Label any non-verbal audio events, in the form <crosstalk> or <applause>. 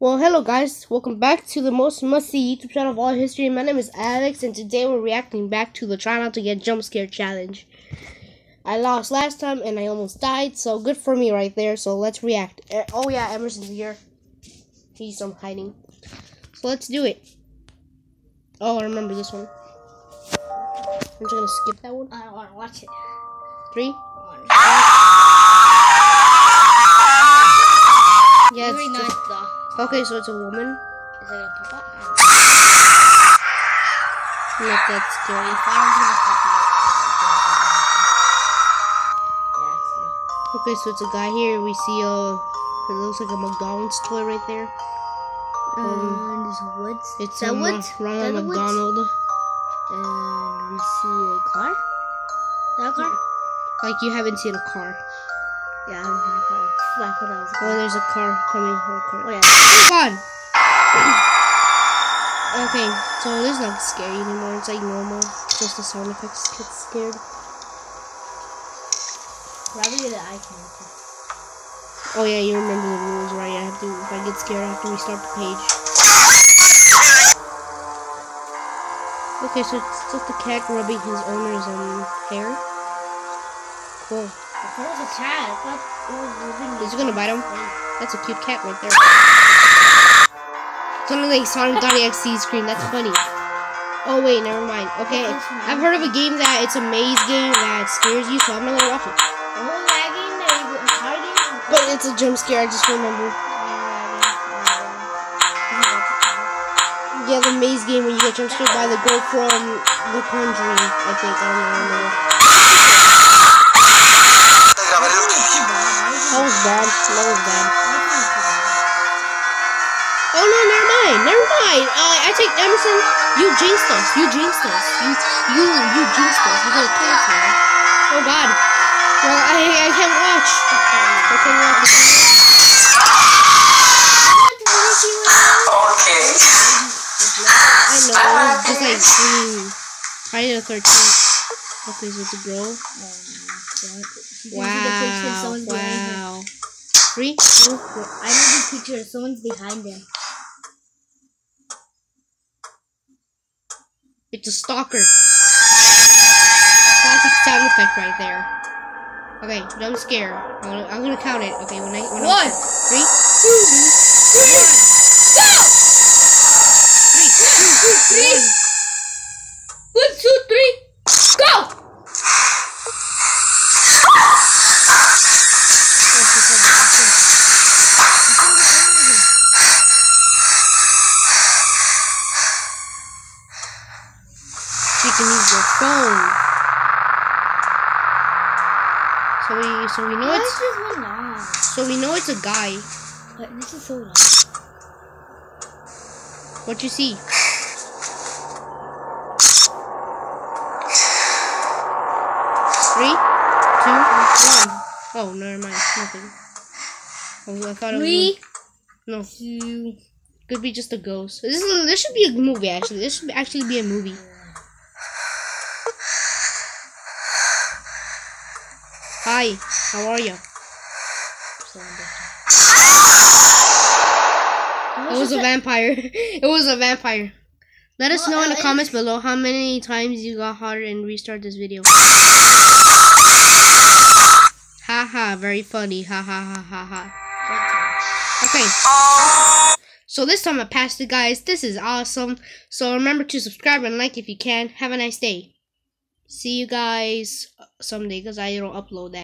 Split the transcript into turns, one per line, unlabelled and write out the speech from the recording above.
Well, hello guys, welcome back to the most must-see YouTube channel of all history. My name is Alex, and today we're reacting back to the Try Not to Get Jump Scared challenge. I lost last time, and I almost died, so good for me right there. So let's react. Eh, Oh yeah, Emerson's here. He's um hiding. So let's do it. Oh, I remember this one. I'm just gonna skip that one.
I don't want to watch it.
Three. Yeah,
Very
it's
nice though.
Okay, so it's a woman.
Is it gonna pop up?
Not that scary.
If I was gonna pop see.
Okay, so it's a guy here. We see uh, it looks like a McDonald's toy right there. Um,
And there's woods.
It's
that
um,
woods?
Ronald
That the woods?
McDonald.
And we see a car. That car?
Like you haven't seen a car.
Yeah, I seen a car. I thought that was a
Oh, there's a car coming. Okay.
Oh yeah.
Oh God. <coughs> okay, so this is not scary anymore. It's like normal. Just the sound effects get scared.
Probably the eye candy.
Oh yeah, you remember the rules, right? I have to. If I get scared, I have to restart the page. Okay, so it's just a cat rubbing his owner's um hair. Cool.
I thought it was a cat. I was moving.
Is it gonna bite him? That's a cute cat right there. Something like Sonic.exe screen. That's funny. Oh wait, never mind. Okay, I've heard of a game that it's a maze game that scares you, so I'm gonna watch it.
The whole lagging, the.
But it's a jump scare. I just remember. Yeah, the maze game when you get jump scared by the girl from The Conjuring. I think I don't remember. That was bad. That was bad. Oh no, never mind. Never mind. Uh, I take Emerson. You jinxed us. You jinxed us. You you you jinxed us. You're gonna kill us now. Oh God. Well, I I can't watch. I can't watch. I know. It's just like mm, Friday the Thirteenth. Okay, so it's a girl. Wow. Wow. Three, two, one.
I know the picture. Someone's behind him.
It's a stalker. Classic sound effect right there. Okay, jump scare. I'm gonna, I'm gonna count it. Okay, when I when
One,
I, three, two,
Three, go!
three, two,
Three.
one.
One, two, three, go!
Can use your phone. So we so we know
Why
it's
is this long?
so we know it's a guy.
But this is so long.
What you see? Three, two, one. Oh, never mind. Nothing. Oh, I thought it was.
Three,
No,
two,
could be just a ghost. This is this should be a movie actually. This should actually be a movie. Hi, how are you? It was a vampire. <laughs> it was a vampire. Let us
Well,
know in the comments below how many times you got harder and restart this video. Haha, very funny. Ha ha ha ha ha. Okay. So this time I passed it, guys. This is awesome. So remember to subscribe and like if you can. Have a nice day. See you guys someday because I don't upload that.